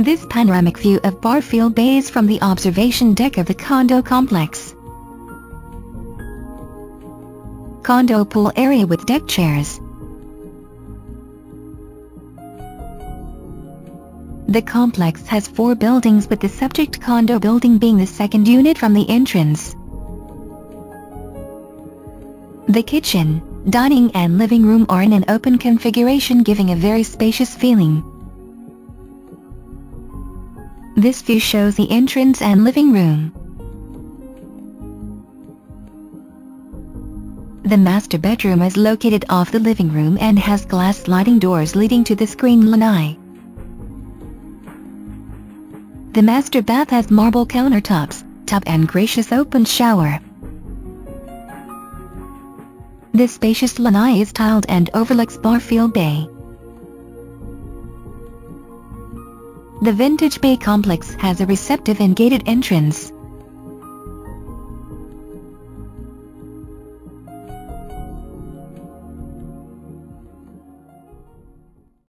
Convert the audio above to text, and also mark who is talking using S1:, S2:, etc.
S1: This panoramic view of Barfield Bay is from the observation deck of the condo complex. Condo pool area with deck chairs. The complex has four buildings with the subject condo building being the second unit from the entrance. The kitchen, dining and living room are in an open configuration giving a very spacious feeling. This view shows the entrance and living room. The master bedroom is located off the living room and has glass sliding doors leading to the screen lanai. The master bath has marble countertops, tub and gracious open shower. This spacious lanai is tiled and overlooks Barfield Bay. The Vintage Bay complex has a receptive and gated entrance.